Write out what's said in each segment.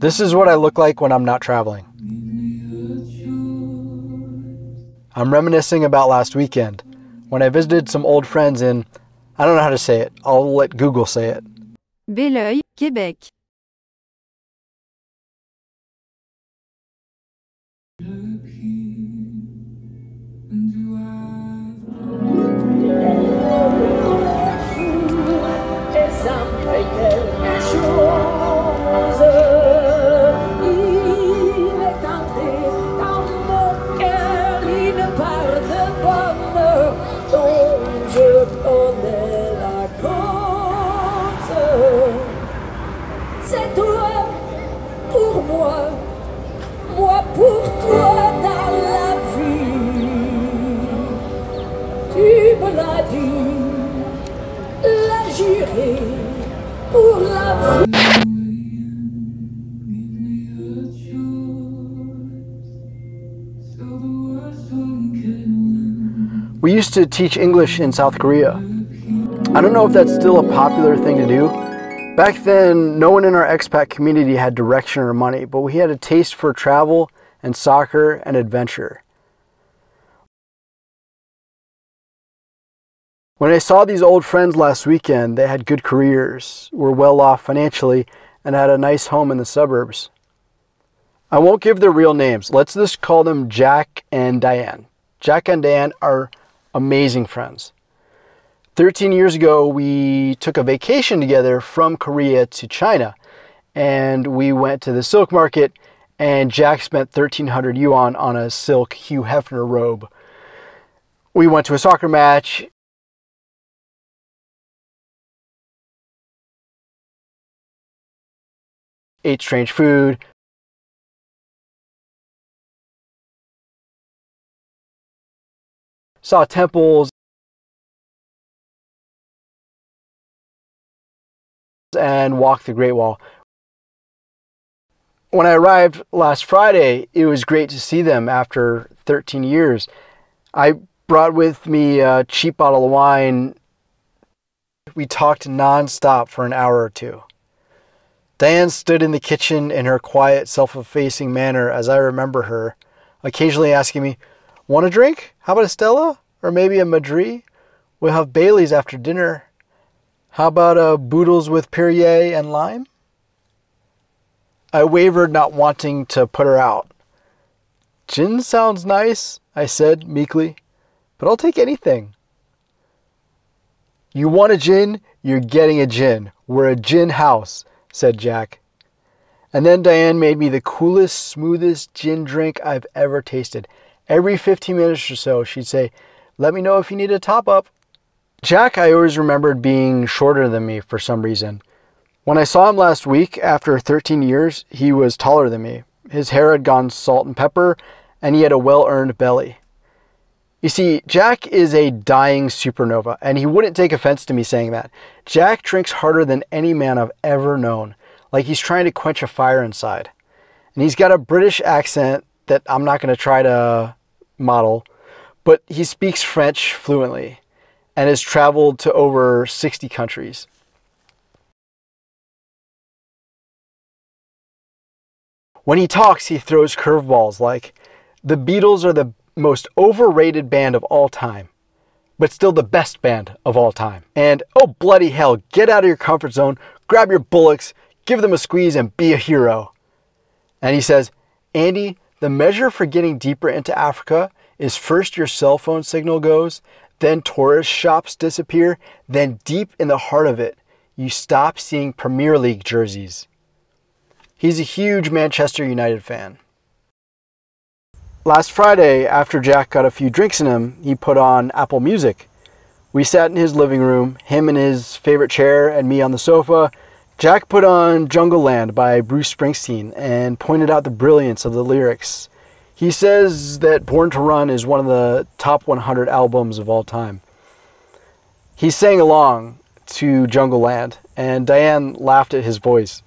This is what I look like when I'm not traveling. I'm reminiscing about last weekend when I visited some old friends in, I don't know how to say it, I'll let Google say it. Beloeil, Québec. Pour la vie. We used to teach English in South Korea. I don't know if that's still a popular thing to do. Back then, no one in our expat community had direction or money, but we had a taste for travel and soccer and adventure. When I saw these old friends last weekend, they had good careers, were well off financially, and had a nice home in the suburbs. I won't give their real names. Let's just call them Jack and Diane. Jack and Diane are amazing friends. 13 years ago, we took a vacation together from Korea to China, and we went to the silk market, and Jack spent 1,300 yuan on a silk Hugh Hefner robe. We went to a soccer match. Ate strange food, saw temples and walked the Great Wall. When I arrived last Friday, it was great to see them after 13 years. I brought with me a cheap bottle of wine. We talked nonstop for an hour or two. Diane stood in the kitchen in her quiet, self effacing manner as I remember her, occasionally asking me, Want a drink? How about a Stella? Or maybe a Madri? We'll have Bailey's after dinner. How about a Boodles with Perrier and lime? I wavered, not wanting to put her out. Gin sounds nice, I said meekly, but I'll take anything. You want a gin? You're getting a gin. We're a gin house, said Jack. And then Diane made me the coolest, smoothest gin drink I've ever tasted. Every 15 minutes or so, she'd say, Let me know if you need a top up. Jack, I always remembered being shorter than me for some reason. When I saw him last week, after 13 years, he was taller than me. His hair had gone salt and pepper, and he had a well earned belly. You see, Jack is a dying supernova, and he wouldn't take offense to me saying that. Jack drinks harder than any man I've ever known, like he's trying to quench a fire inside. And he's got a British accent that I'm not going to try to model, but he speaks French fluently and has traveled to over 60 countries. When he talks, he throws curveballs like the Beatles are the most overrated band of all time, but still the best band of all time. And oh, bloody hell, get out of your comfort zone, grab your bullocks, give them a squeeze, and be a hero. And he says, Andy, the measure for getting deeper into Africa is first your cell phone signal goes, then tourist shops disappear, then deep in the heart of it, you stop seeing Premier League jerseys. He's a huge Manchester United fan. Last Friday, after Jack got a few drinks in him, he put on Apple Music. We sat in his living room, him in his favorite chair and me on the sofa. Jack put on Jungleland by Bruce Springsteen and pointed out the brilliance of the lyrics. He says that Born to Run is one of the top 100 albums of all time. He sang along to Jungleland, and Diane laughed at his voice.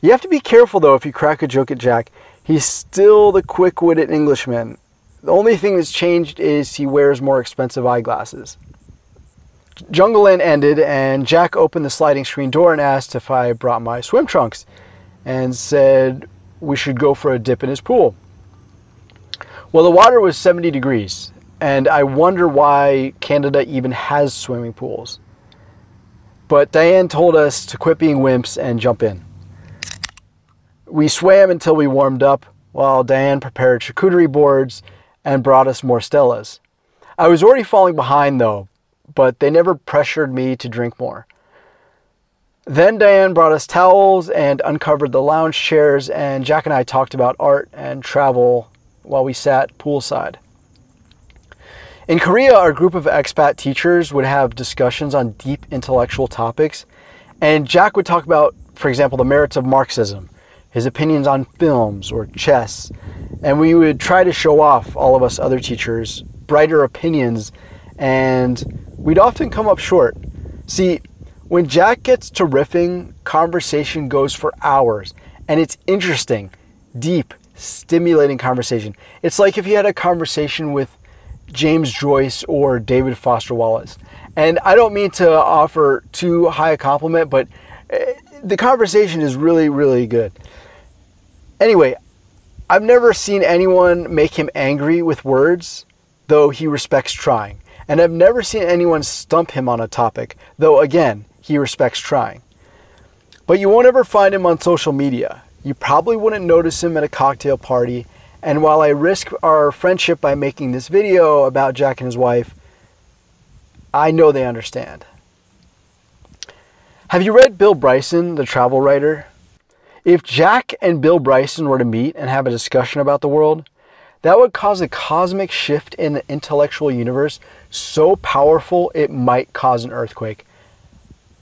You have to be careful though if you crack a joke at Jack. He's still the quick witted Englishman. The only thing that's changed is he wears more expensive eyeglasses. Jungleland ended, and Jack opened the sliding screen door and asked if I brought my swim trunks. and said we should go for a dip in his pool. Well, the water was 70 degrees, and I wonder why Canada even has swimming pools. But Diane told us to quit being wimps and jump in. We swam until we warmed up while Diane prepared charcuterie boards and brought us more Stellas. I was already falling behind though, but they never pressured me to drink more. Then Diane brought us towels and uncovered the lounge chairs, and Jack and I talked about art and travel while we sat poolside. In Korea, our group of expat teachers would have discussions on deep intellectual topics, and Jack would talk about, for example, the merits of Marxism, his opinions on films or chess, and we would try to show off, all of us other teachers, brighter opinions, and we'd often come up short. See, when Jack gets to riffing, conversation goes for hours, and it's interesting, deep, stimulating conversation. It's like if you had a conversation with James Joyce or David Foster Wallace. And I don't mean to offer too high a compliment, but eh, the conversation is really, really good. Anyway, I've never seen anyone make him angry with words, though he respects trying. And I've never seen anyone stump him on a topic, though again, he respects trying. But you won't ever find him on social media. You probably wouldn't notice him at a cocktail party. And while I risk our friendship by making this video about Jack and his wife, I know they understand. Have you read Bill Bryson, the travel writer? If Jack and Bill Bryson were to meet and have a discussion about the world, that would cause a cosmic shift in the intellectual universe so powerful it might cause an earthquake.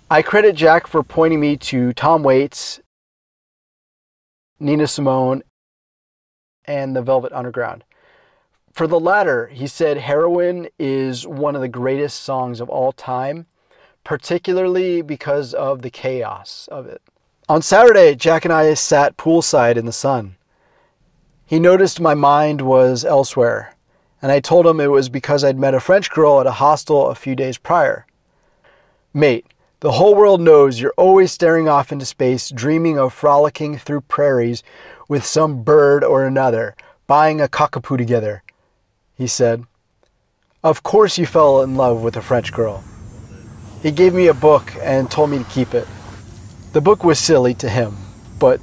I credit Jack for pointing me to Tom Waits, Nina Simone, and the Velvet Underground. For the latter, he said Heroin is one of the greatest songs of all time, particularly because of the chaos of it. On Saturday, Jack and I sat poolside in the sun. He noticed my mind was elsewhere, and I told him it was because I'd met a French girl at a hostel a few days prior. Mate, the whole world knows you're always staring off into space, dreaming of frolicking through prairies with some bird or another, buying a cockapoo together, he said. Of course you fell in love with a French girl. He gave me a book and told me to keep it. The book was silly to him, but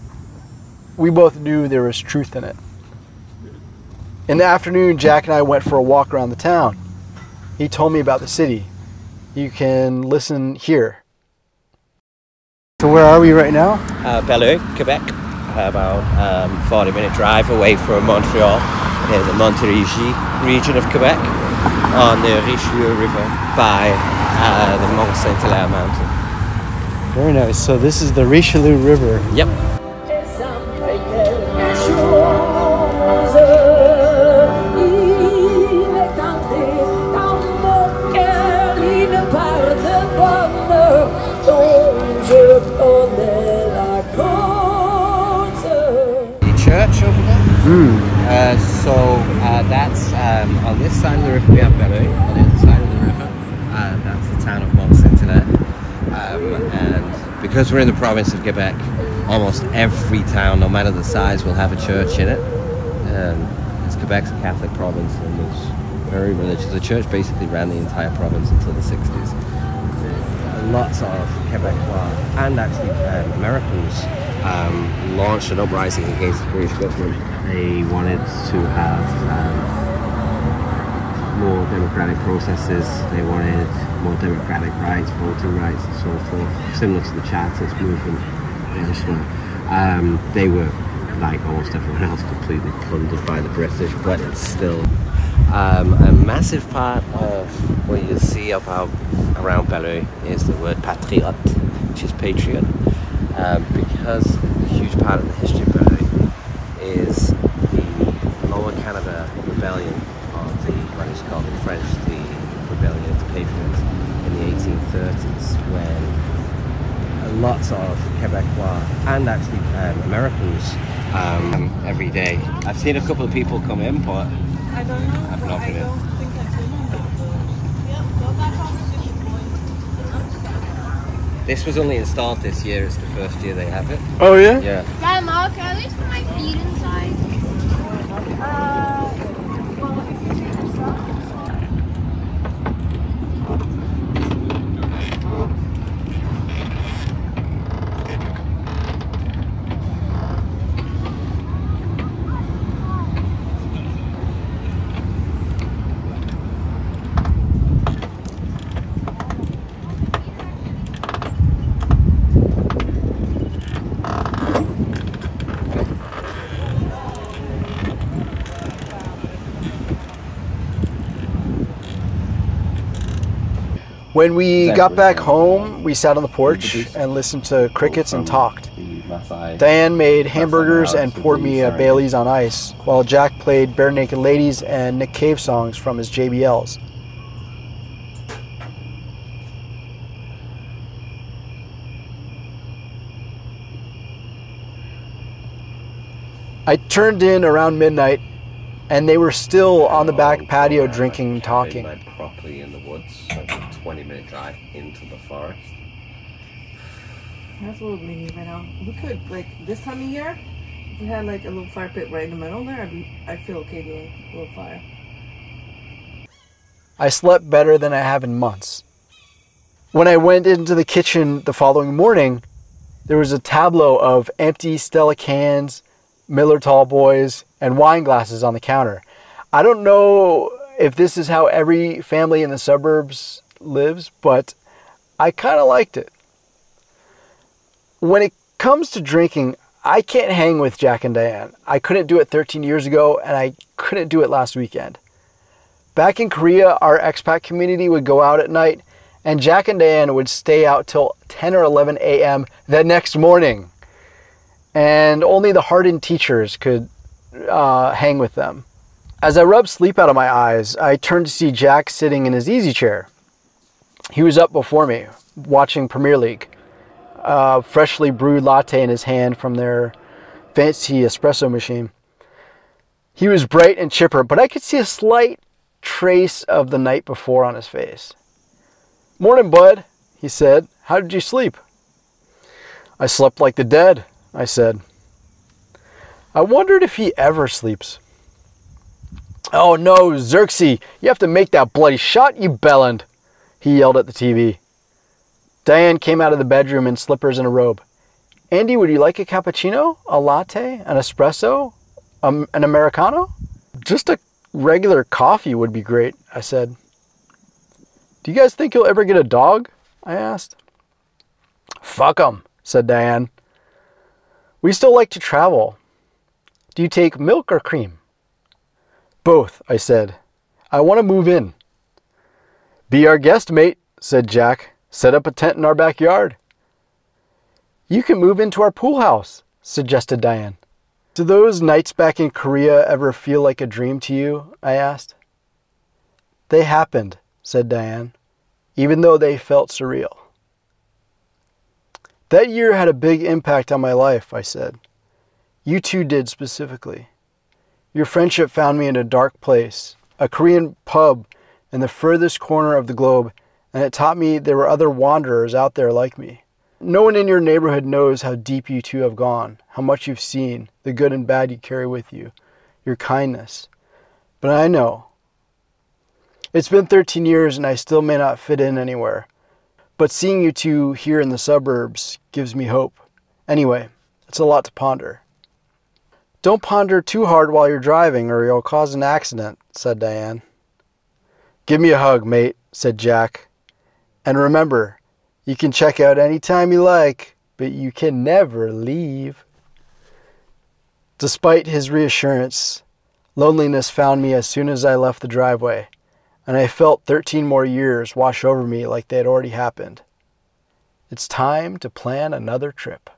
we both knew there was truth in it. In the afternoon, Jack and I went for a walk around the town. He told me about the city. You can listen here. So, where are we right now? uh, Beloeil, Quebec, about um, 40 minute drive away from Montreal in the Montérégie region of Quebec on the Richelieu River by uh, the Mont Saint Hilaire mountain. Very nice. So, this is the Richelieu River. Yep. Because we're in the province of Quebec, almost every town, no matter the size, will have a church in it. Um, it's Quebec's a Catholic province and was very religious. The church basically ran the entire province until the 60s. Lots of Quebecois and actually um, Americans um, launched an uprising against the British government. They wanted to have um, more democratic processes. They wanted more democratic rights, voting rights, and so forth, similar to the Chartist movement elsewhere. Um, they were, like almost everyone else, completely plundered by the British, but it's still um, a massive part of what you see about around Beloeil is the word patriot, which is patriot, um, because a huge part of the history of Beloeil is the Lower Canada Rebellion, is called in French the Rebellion of the Patriots in the 1830s, when lots of Quebecois and actually um, Americans um, every day. I've seen a couple of people come in, but I don't know. I've not been in. don't think I've been in. Yep, well, that conversation going. This was only installed this year. It's the first year they have it. Oh yeah. Yeah. Dad, Mom, can I at least put my feet inside? Uh, When we got back home, we sat on the porch and listened to crickets and talked. Diane made hamburgers and poured me a Bailey's on ice, while Jack played Barenaked Ladies and Nick Cave songs from his JBLs. I turned in around midnight, and they were still on the back patio drinking and talking. Like properly in the woods, like a 20 minute drive into the forest. That's what we need right now. We could like this time of year, if we had like a little fire pit right in the middle there, I'd be I'd feel okay doing a little fire. I slept better than I have in months. When I went into the kitchen the following morning, there was a tableau of empty Stella cans, Miller Tall Boys, and wine glasses on the counter. I don't know if this is how every family in the suburbs lives, but I kind of liked it. When it comes to drinking, I can't hang with Jack and Diane. I couldn't do it 13 years ago, and I couldn't do it last weekend. Back in Korea, our expat community would go out at night, and Jack and Diane would stay out till 10 or 11 a.m. the next morning. And only the hardened teachers could uh, hang with them. As I rubbed sleep out of my eyes, I turned to see Jack sitting in his easy chair. He was up before me, watching Premier League. A freshly brewed latte in his hand from their fancy espresso machine. He was bright and chipper, but I could see a slight trace of the night before on his face. Morning, bud, he said. How did you sleep? I slept like the dead, I said. I wondered if he ever sleeps. Oh no, Xerxes, you have to make that bloody shot, you bellend, he yelled at the TV. Diane came out of the bedroom in slippers and a robe. Andy, would you like a cappuccino, a latte, an espresso, um, an Americano? Just a regular coffee would be great, I said. Do you guys think you'll ever get a dog? I asked. Fuck 'em, said Diane. We still like to travel. Do you take milk or cream? Both, I said. I want to move in. Be our guest, mate, said Jack. Set up a tent in our backyard. You can move into our pool house, suggested Diane. Do those nights back in Korea ever feel like a dream to you? I asked. They happened, said Diane, even though they felt surreal. That year had a big impact on my life, I said. You two did specifically. Your friendship found me in a dark place, a Korean pub in the furthest corner of the globe, and it taught me there were other wanderers out there like me. No one in your neighborhood knows how deep you two have gone, how much you've seen, the good and bad you carry with you, your kindness. But I know. It's been 13 years and I still may not fit in anywhere. But seeing you two here in the suburbs gives me hope. Anyway, it's a lot to ponder. Don't ponder too hard while you're driving or you'll cause an accident, said Diane. Give me a hug, mate, said Jack. And remember, you can check out anytime you like, but you can never leave. Despite his reassurance, loneliness found me as soon as I left the driveway, and I felt 13 more years wash over me like they had already happened. It's time to plan another trip.